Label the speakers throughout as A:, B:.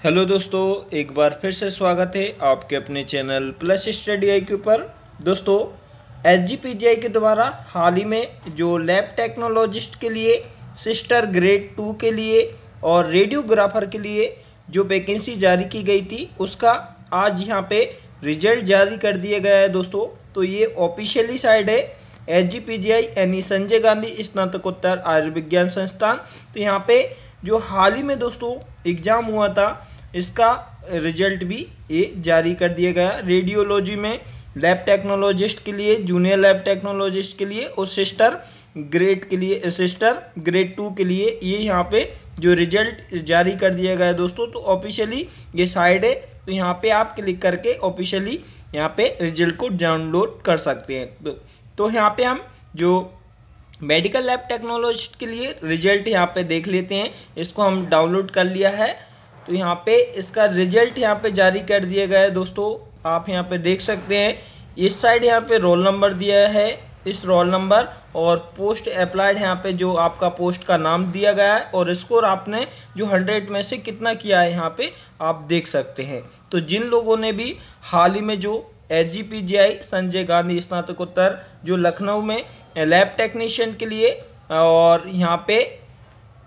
A: Hello दोस्तों, एक बार फिर से स्वागत है आपके अपने चैनल प्लस स्टडी आई के ऊपर दोस्तों एस जी पी जी आई के द्वारा हाल ही में जो लैब टेक्नोलॉजिस्ट के लिए, सिस्टर ग्रेड टू के लिए और रेडियोग्राफर के लिए जो वैकेंसी जारी की गई थी, उसका आज यहाँ पे रिज़ल्ट जारी कर दिया गया है दोस्तों। तो ये ऑफिशियली साइड है S G P G I यानी संजय गांधी स्नातकोत्तर आयुर्विज्ञान संस्थान। तो यहाँ पे जो हाल ही में दोस्तों, एग्ज़ाम हुआ था इसका रिज़ल्ट भी ये जारी कर दिया गया। रेडियोलॉजी में लैब टेक्नोलॉजिस्ट के लिए जूनियर लैब टेक्नोलॉजिस्ट के लिए और सिस्टर ग्रेड के लिए सिस्टर ग्रेड टू के लिए ये यहाँ पे जो रिज़ल्ट जारी कर दिया गया दोस्तों। तो ऑफिशियली ये साइड है तो यहाँ पे आप क्लिक करके ऑफिशियली यहाँ पे रिज़ल्ट को डाउनलोड कर सकते हैं। तो, तो यहाँ पे हम जो मेडिकल लैब टेक्नोलॉजिस्ट के लिए रिज़ल्ट यहाँ पे देख लेते हैं इसको हम डाउनलोड कर लिया है। तो यहाँ पे इसका रिज़ल्ट यहाँ पे जारी कर दिया गया है। दोस्तों, आप यहाँ पे देख सकते हैं, इस साइड यहाँ पे रोल नंबर दिया है, इस रोल नंबर और पोस्ट अप्लाइड यहाँ पे जो आपका पोस्ट का नाम दिया गया है और स्कोर आपने जो हंड्रेड में से कितना किया है यहाँ पे आप देख सकते हैं। तो जिन लोगों ने भी हाल ही में जो एच संजय गांधी स्नातकोत्तर, जो लखनऊ में लैब टेक्नीशियन के लिए और यहाँ पे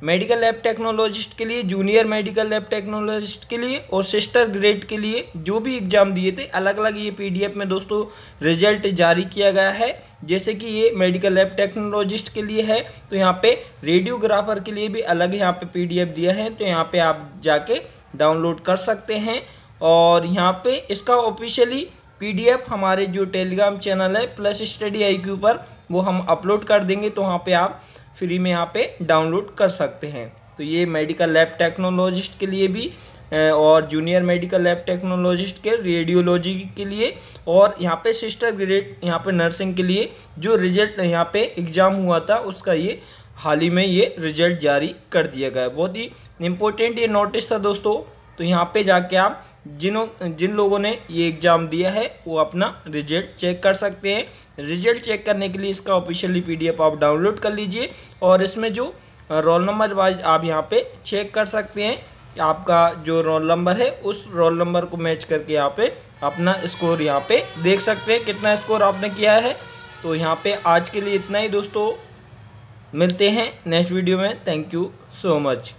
A: मेडिकल लैब टेक्नोलॉजिस्ट के लिए, जूनियर मेडिकल लैब टेक्नोलॉजिस्ट के लिए और सिस्टर ग्रेड के लिए जो भी एग्ज़ाम दिए थे अलग अलग ये पीडीएफ में दोस्तों रिज़ल्ट जारी किया गया है। जैसे कि ये मेडिकल लैब टेक्नोलॉजिस्ट के लिए है तो यहाँ पे रेडियोग्राफर के लिए भी अलग यहाँ पे पीडीएफ दिया है तो यहाँ पे आप जाके डाउनलोड कर सकते हैं। और यहाँ पे इसका ऑफिशियली पीडीएफ हमारे जो टेलीग्राम चैनल है, प्लस स्टडी आई के ऊपर वो हम अपलोड कर देंगे तो वहाँ पे आप फ्री में यहाँ पे डाउनलोड कर सकते हैं। तो ये मेडिकल लैब टेक्नोलॉजिस्ट के लिए भी और जूनियर मेडिकल लैब टेक्नोलॉजिस्ट के रेडियोलॉजी के लिए, और यहाँ पे सिस्टर ग्रेड यहाँ पे नर्सिंग के लिए जो रिज़ल्ट यहाँ पे एग्ज़ाम हुआ था, उसका ये, हाल ही में ये रिज़ल्ट जारी कर दिया गया बहुत ही इम्पोर्टेंट ये नोटिस था दोस्तों। तो यहाँ पे जाके आप जिनों, जिन लोगों ने ये एग्ज़ाम दिया है, वो अपना रिज़ल्ट चेक कर सकते हैं। रिज़ल्ट चेक करने के लिए इसका ऑफिशियली पीडीएफ आप डाउनलोड कर लीजिए और इसमें जो रोल नंबर वाइज आप यहाँ पे चेक कर सकते हैं। आपका जो रोल नंबर है, उस रोल नंबर को मैच करके यहाँ पे अपना स्कोर यहाँ पे देख सकते हैं। कितना स्कोर आपने किया है? तो यहाँ पे आज के लिए इतना ही दोस्तों। मिलते हैं नेक्स्ट वीडियो में। Thank you so much.